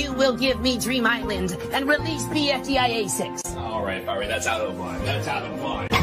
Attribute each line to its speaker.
Speaker 1: you will give me Dream Island and release BFDIA 6.
Speaker 2: All right, all right, that's out of line. That's out of line.